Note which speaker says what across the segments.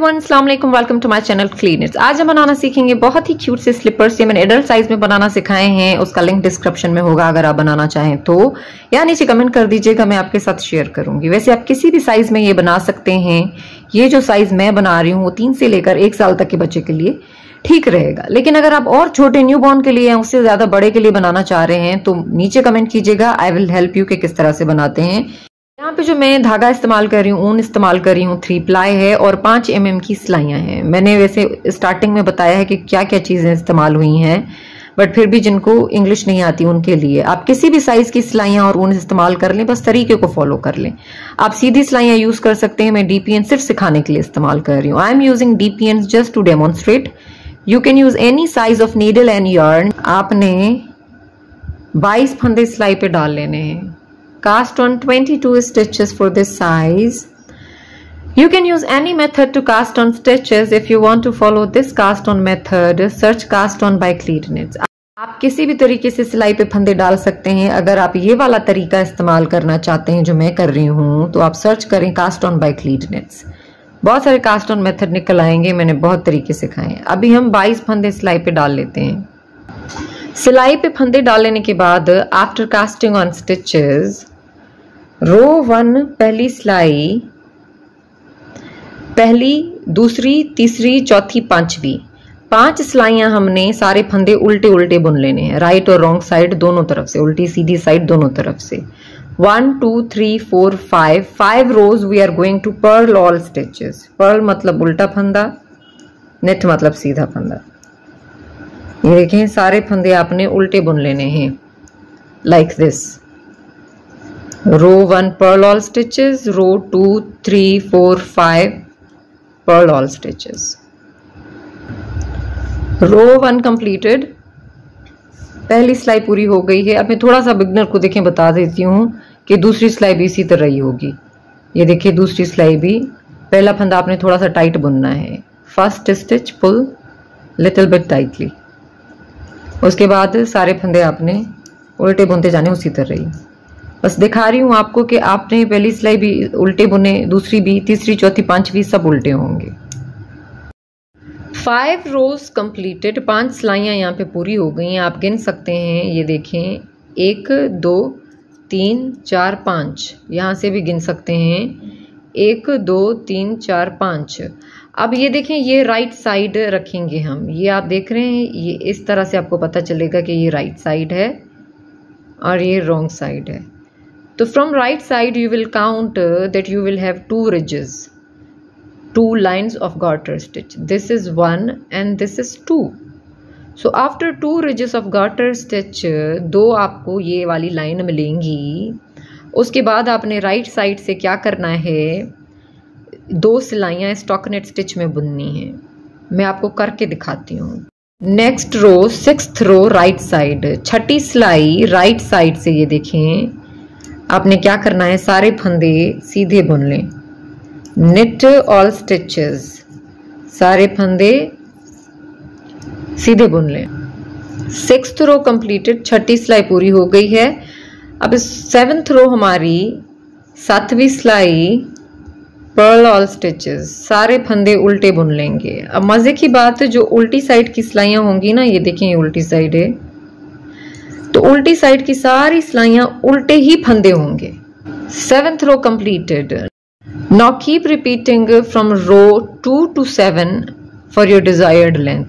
Speaker 1: Everyone अस्सलाम वालेकुम welcome to my channel cleaners आज हम बनाना सीखेंगे बहुत ही क्यूट से स्लीपर्स ये मैंने एडल्ट साइज़ में बनाना सिखाए हैं। उसका लिंक डिस्क्रिप्शन में होगा, अगर आप बनाना चाहें तो। या नीचे कमेंट कर दीजिएगा, मैं आपके साथ शेयर करूँगी। वैसे आप किसी भी साइज़ में ये बना सकते हैं। ये जो साइज़ मैं बना रही हूँ, वो तीन से लेकर एक साल तक के बच्चे के लिए ठीक रहेगा। लेकिन अगर आप और छोटे न्यू बॉर्न के लिए या उससे ज़्यादा बड़े के लिए बनाना चाह रहे हैं तो नीचे कमेंट कीजिएगा। आई विल हेल्प यू कि किस तरह से बनाते हैं। यहाँ पे जो मैं धागा इस्तेमाल कर रही हूँ, ऊन इस्तेमाल कर रही हूँ थ्री प्लाई है और पाँच एम mm की सिलाइयाँ हैं। मैंने वैसे स्टार्टिंग में बताया है कि क्या क्या चीज़ें इस्तेमाल हुई हैं बट फिर भी जिनको इंग्लिश नहीं आती उनके लिए। आप किसी भी साइज़ की सिलाइयाँ और ऊन इस्तेमाल कर लें, बस तरीके को फॉलो कर लें। आप सीधी सिलाइयाँ यूज़ कर सकते हैं, मैं डीपीएन सिर्फ़ सिखाने के लिए इस्तेमाल कर रही हूँ। I am using DPN just to demonstrate you can use any size of needle and yarn आपने 22 फंदे सिलाई पे डाल लेने हैं। Cast on 22 stitches for this size. You can use any method to cast on stitches. If you want to follow this cast on method, search cast on by Cleat Knits. आप किसी भी तरीके से सिलाई पे फंदे डाल सकते हैं अगर आप ये वाला तरीका इस्तेमाल करना चाहते हैं जो मैं कर रही हूँ तो आप सर्च करें कास्ट ऑन बाई क्लीड नेट्स बहुत सारे कास्ट ऑन मेथड निकल आएँगे मैंने बहुत तरीके सिखाए अभी हम 22 फंदे सिलाई पे डाल लेते हैं सिलाई पे फंदे डाल लेने के बाद after casting on stitches row one पहली सिलाई, पहली, दूसरी, तीसरी, चौथी, पांचवी। पाँच सिलाइयाँ हमने सारे फंदे उल्टे उल्टे बुन लेने हैं। राइट और रॉन्ग साइड दोनों तरफ़ से, उल्टी सीधी साइड दोनों तरफ़ से। One two three four five five rows we are going to purl all stitches purl मतलब उल्टा फंदा नेट मतलब सीधा फंदा। ये देखें, सारे फंदे आपने उल्टे बुन लेने हैं। Like like this row 1 purl all stitches. Row 2 3 4 5 purl all stitches. Row one completed पहली सिलाई पूरी हो गई है। अब मैं थोड़ा सा बिगनर को देखें, बता देती हूँ कि दूसरी सिलाई भी इसी तरह ही होगी। ये देखिए, दूसरी सिलाई भी। पहला फंदा आपने थोड़ा सा टाइट बुनना है। First stitch pull little bit tightly उसके बाद सारे फंदे आपने उल्टे बुनते जाने उसी तरह ही। बस दिखा रही हूँ आपको कि आपने पहली सिलाई भी उल्टे बुने, दूसरी भी, तीसरी, चौथी, पांचवी सब उल्टे होंगे। फाइव रोज कंप्लीटेड पाँच सिलाइयाँ यहाँ पे पूरी हो गई हैं, आप गिन सकते हैं, ये देखें, एक, दो, तीन, चार, पाँच, यहाँ से भी गिन सकते हैं, एक, दो, तीन, चार, पाँच। अब ये देखें, ये राइट साइड रखेंगे हम, ये आप देख रहे हैं, ये इस तरह से आपको पता चलेगा कि ये राइट साइड है और ये रॉन्ग साइड है। तो from right side you will count that you will have two ridges two lines of garter stitch this is one and this is two so after two ridges of garter stitch दो आपको ये वाली line मिलेंगी। उसके बाद आपने right right side से क्या करना है? दो सिलाइयाँ स्टॉकनेट स्टिच में बुननी हैं। मैं आपको करके दिखाती हूँ। Next row six row right side छठी सिलाई राइट साइड से ये देखें। आपने क्या करना है? सारे फंदे सीधे बुन लें। निट ऑल स्टिचेस सारे फंदे सीधे बुन लें। सिक्स रो कंप्लीटेड छठी सिलाई पूरी हो गई है। अब सेवेंथ रो हमारी सातवीं सिलाई पर्ल ऑल स्टिचेस सारे फंदे उल्टे बुन लेंगे। अब मज़े की बात, जो उल्टी साइड की सिलाइयाँ होंगी ना, ये देखें, ये उल्टी साइड है। तो उल्टी साइड की सारी सिलाइयाँ उल्टे ही फंदे होंगे। Seventh row completed now keep repeating from row two to seven for your desired length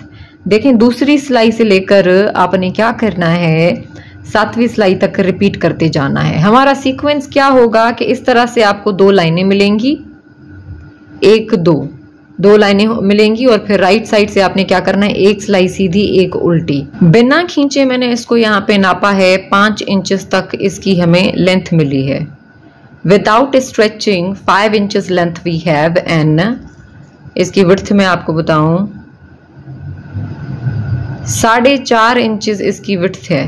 Speaker 1: देखें, दूसरी सिलाई से लेकर आपने क्या करना है? सातवीं सिलाई तक रिपीट करते जाना है। हमारा सीक्वेंस क्या होगा कि इस तरह से आपको दो लाइनें मिलेंगी। एक, दो। दो लाइनें मिलेंगी और फिर राइट साइड से आपने क्या करना है? एक सिलाई सीधी, एक उल्टी। बिना खींचे मैंने इसको यहाँ पे नापा है। पाँच इंचेस तक इसकी हमें लेंथ मिली है। Without stretching five inches length we have an इसकी विर्थ में आपको बताऊँ, साढ़े चार इंचेस इसकी विर्थ है।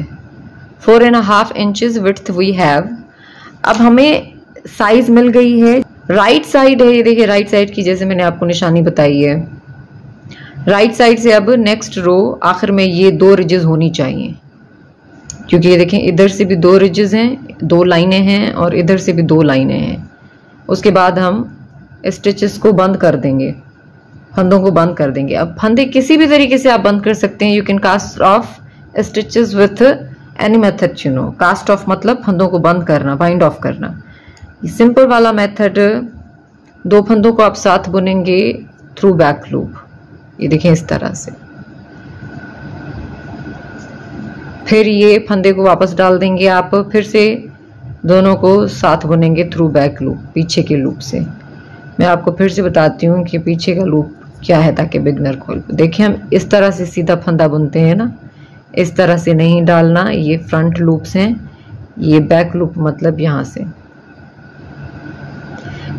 Speaker 1: Four and half inches width we have अब हमें साइज़ मिल गई है। राइट साइड है, ये देखिए राइट साइड की जैसे मैंने आपको निशानी बताई है। राइट साइड से अब नेक्स्ट रो आखिर में ये दो रिजेस होनी चाहिए। क्योंकि ये देखें, इधर से भी दो रिजेस हैं, दो लाइनें हैं और इधर से भी दो लाइनें हैं। उसके बाद हम स्टिचेस को बंद कर देंगे। फंदों को बंद कर देंगे। अब फंदे किसी भी तरीके से आप बंद कर सकते हैं। You can cast off stitches with any method you know cast off मतलब फंदों को बंद करना बाइंड ऑफ़ करना। सिंपल वाला मेथड दो फंदों को आप साथ बुनेंगे थ्रू बैक लूप ये देखें इस तरह से। फिर ये फंदे को वापस डाल देंगे आप, फिर से दोनों को साथ बुनेंगे थ्रू बैक लूप पीछे के लूप से। मैं आपको फिर से बताती हूँ कि पीछे का लूप क्या है ताकि बिगनर खोल देखिए हम इस तरह से सीधा फंदा बुनते हैं ना। इस तरह से नहीं डालना, ये फ्रंट लूप्स हैं। ये बैक लूप मतलब यहाँ से।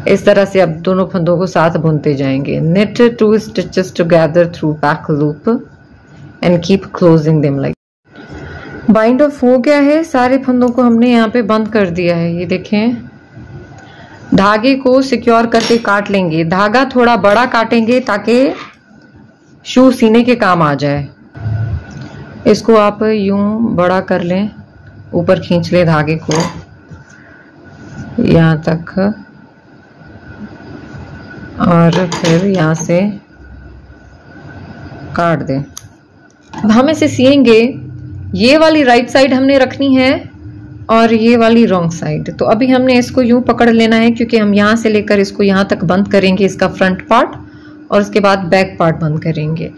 Speaker 1: इस तरह से अब दोनों फंदों को साथ बुनते जाएँगे। Knit two stitches together through back loop and keep closing them like bind off हो गया है। सारे फंदों को हमने यहाँ पे बंद कर दिया है। ये देखें। धागे को सिक्योर करके काट लेंगे। धागा थोड़ा बड़ा काटेंगे ताकि शू सीने के काम आ जाए। इसको आप यूँ बड़ा कर लें। ऊपर खींच लें धागे को। यहाँ तक और फिर यहाँ से काट दें। अब हम इसे सीएँगे। ये वाली राइट साइड हमने रखनी है और ये वाली रॉन्ग साइड तो अभी हमने इसको यूँ पकड़ लेना है क्योंकि हम यहाँ से लेकर इसको यहाँ तक बंद करेंगे, इसका फ्रंट पार्ट और उसके बाद बैक पार्ट बंद करेंगे।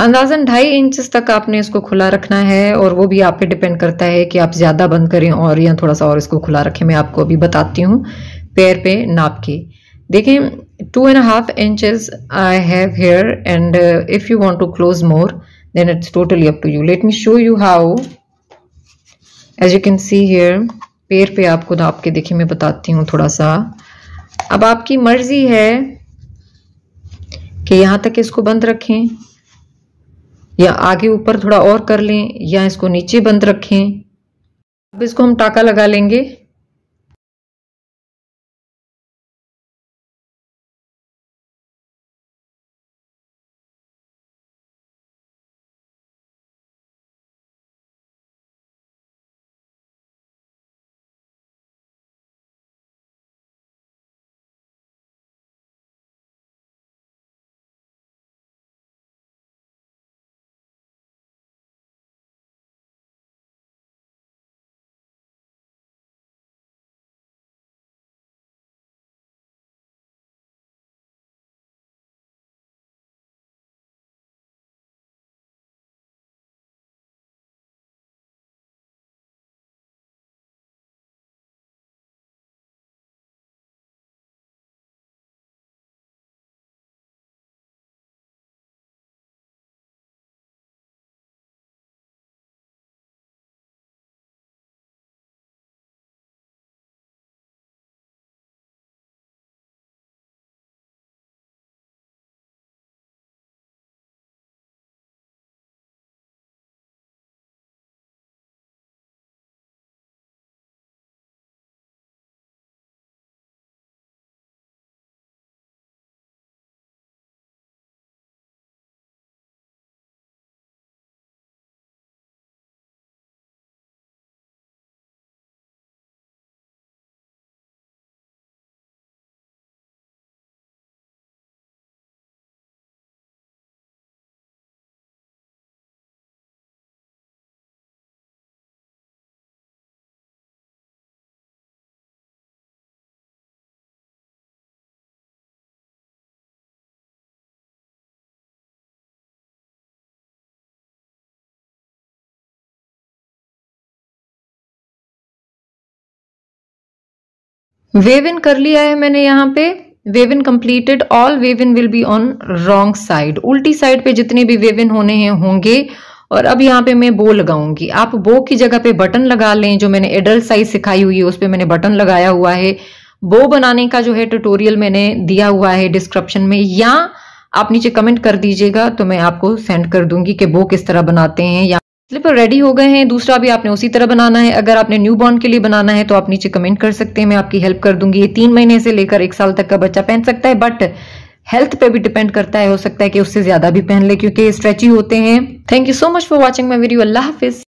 Speaker 1: अंदाजन ढाई इंच तक आपने इसको खुला रखना है और वो भी आप पे डिपेंड करता है कि आप ज़्यादा बंद करें और या थोड़ा सा और इसको खुला रखें। मैं आपको अभी बताती हूँ पैर पे नाप के। देखें two and half inches I have here and if you want to close more then it's totally up to you let me show you how as you can see here पैर पे आपको नाप के देखिए मैं बताती हूँ थोड़ा सा। अब आपकी मर्ज़ी है कि यहाँ तक इसको बंद रखें। या आगे ऊपर थोड़ा और कर लें या इसको नीचे बंद रखें। अब इसको हम टाका लगा लेंगे। वेव इन कर लिया है मैंने यहाँ पे। Weave in completed all weave in will be on wrong side उल्टी साइड पे जितने भी वेव इन होने हैं, होंगे। और अब यहाँ पे मैं बो लगाऊँगी। आप बो की जगह पे बटन लगा लें, जो मैंने एडल्ट साइज़ सिखाई हुई है, उस पर मैंने बटन लगाया हुआ है। बो बनाने का जो है ट्यूटोरियल मैंने दिया हुआ है डिस्क्रिप्शन में। या आप नीचे कमेंट कर दीजिएगा तो मैं आपको सेंड कर दूँगी कि बो किस तरह बनाते हैं, या स्लीपर रेडी हो गए हैं, दूसरा भी आपने उसी तरह बनाना है। अगर आपने न्यू बॉर्न के लिए बनाना है तो आप नीचे कमेंट कर सकते हैं, मैं आपकी हेल्प कर दूँगी। ये तीन महीने से लेकर एक साल तक का बच्चा पहन सकता है बट हेल्थ पे भी डिपेंड करता है, हो सकता है कि उससे ज़्यादा भी पहन ले, क्योंकि स्ट्रेची होते हैं। Thank you so much for watching my video Allah Hafiz.